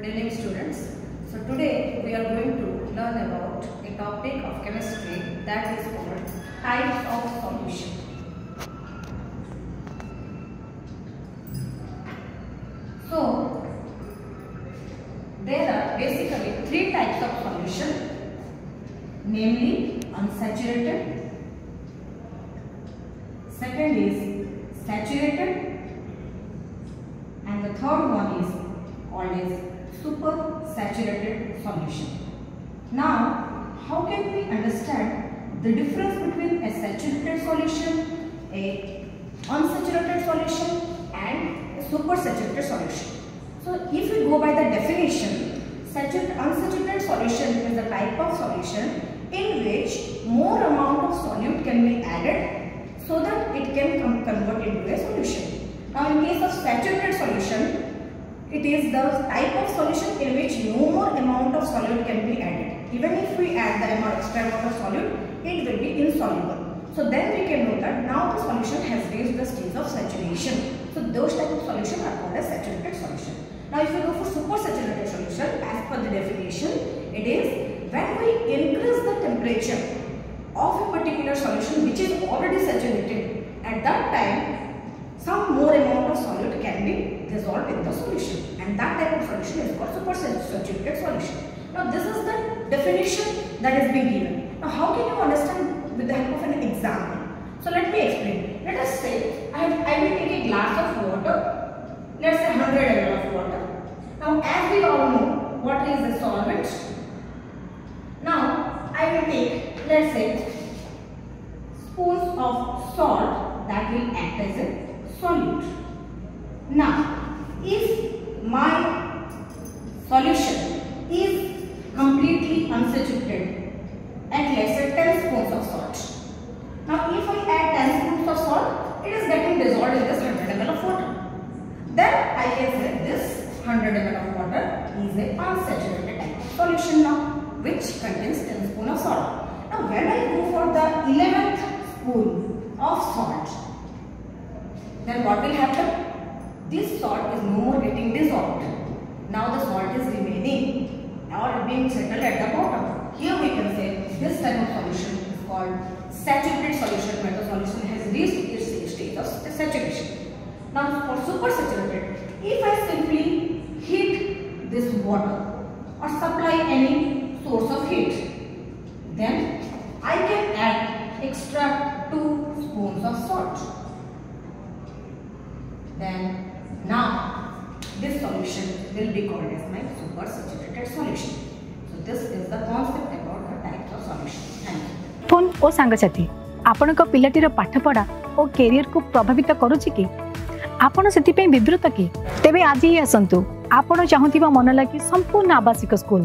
Good evening students. So today we are going to learn about a topic of chemistry that is called types of solution. So there are basically three types of solution namely unsaturated, second is saturated and the third one is called as super saturated solution. Now, how can we understand the difference between a saturated solution, a unsaturated solution and a super saturated solution? So, if we go by the definition, saturated, unsaturated solution is a type of solution in which more amount of solute can be added so that it can convert into a solution. Now, in case of saturated solution, is the type of solution in which no more amount of solute can be added. Even if we add the extra amount of solute, it will be insoluble. So then we can know that now the solution has reached the stage of saturation. So those type of solution are called as saturated solution. Now if we go for super saturated solution, as per the definition, it is when we increase the temperature of a particular solution which is already saturated, at that time some more amount of solute can be dissolved in the solution and that type of solution is called supersaturated solution. Now this is the definition that is being given. Now how can you understand with the help of an example? So let me explain. Let us say I, I will take a glass of water, let's say 100 ml of water. Now as we all know, water is a solvent. Now I will take, let's say, spoons of salt that will act as a solute. Now, if my solution is completely unsaturated and let's say 10 spoons of salt. Now, if I add 10 spoons of salt, it is getting dissolved in this 100 ml of water. Then I can say this 100 ml of water is a unsaturated solution now, which contains 10 spoons of salt. Now, when I go for the 11th spoon of salt, then what will happen? This salt is no more getting dissolved. Now the salt is remaining or being settled at the bottom. Here we can say this type of solution is called saturated solution where the solution has reached its stage of saturation. Now for super saturated, if I simply heat this water or supply any source of heat, then I can add extra 2 spoons of salt. Then solution will be called as my super saturated solution. So this is the concept about the types of solution. Thank you. Phone ଓ ସାଙ୍ଗସାଥୀ ଆପଣଙ୍କ ପିଲାଟିର ପାଠପଢ଼ା ଓ କ୍ୟାରିୟରକୁ ପ୍ରଭାବିତ କରୁଛି କି ଆପଣ ସେଥିପାଇଁ ବିବ୍ରତ କି ତେବେ ଆଜି ହିଁ ଆସନ୍ତୁ ଆପଣ ଚାହୁଁଥିବା ମନ ଲାଗି ସମ୍ପୂର୍ଣ୍ଣ ଆବାସିକ ସ୍କୁଲ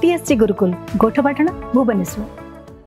ଟିଏସ୍ସି ଗୁରୁକୁଲ ଗୋଠପାଟଣା ଭୁବନେଶ୍ୱର